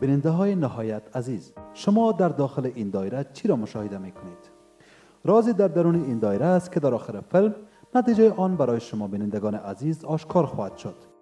بیننده های نهایت عزیز شما در داخل این دایره چی را مشاهده می کنید؟ رازی در درون این دایره است که در آخر فیلم نتیجه آن برای شما بینندگان عزیز آشکار خواهد شد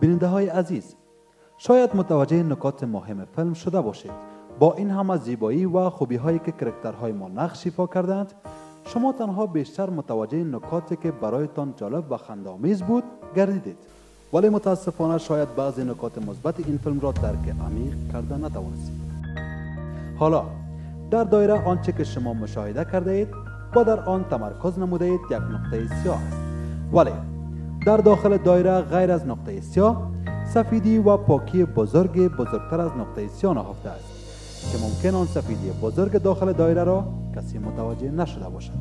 بیننده های عزیز شاید متوجه نکات مهم فیلم شده باشید. با این همه زیبایی و خوبی هایی که کرکترهای ما نقش ایفا کردند شما تنها بیشتر متوجه نکاتی که برایتان جالب و خندآمیز بود گردیدید. ولی متاسفانه شاید بعضی نکات مثبت این فیلم را درک عمیق کرده نتوانستید. حالا در دایره آنچه که شما مشاهده کرده اید و در آن تمرکز نموده اید یک نقطه سیاه است. ولی در داخل دایره غیر از نقطه سیاه سفیدی و پاکی بزرگ بزرگتر از نقطه سیاه نهفته است که ممکن آن سفیدی بزرگ داخل دایره را کسی متوجه نشده باشد.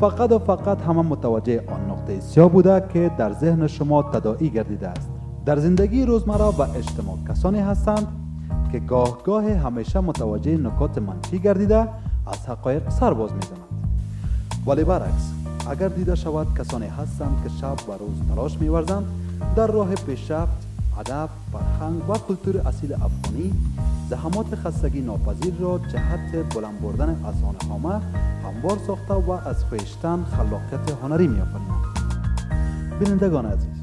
فقط و فقط همه متوجه آن نقطه سیاه بوده که در ذهن شما تداعی گردیده است. در زندگی روزمره و اجتماع کسانی هستند که گاه گاه همیشه متوجه نکات منفی گردیده از حقایق سر باز می‌زنند. ولی برعکس اگر دیده شود کسانی هستند که شب و روز تلاش میورزند در راه پیشرفت ادب فرهنگ و کلتور اصیل افغانی زحمات خستگی ناپذیر را جهت بلند بردن از آن همه هموار ساخته و از خویشتن خلاقیت هنری میآفرینند. بینندگان عزیز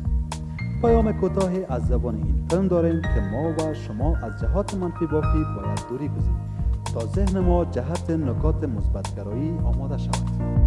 پیام کوتاهی از زبان این فیلم داریم که ما و شما از جهات منفی بافی باید دوری گزینیم تا ذهن ما جهت نکات مثبتگرایی آماده شود.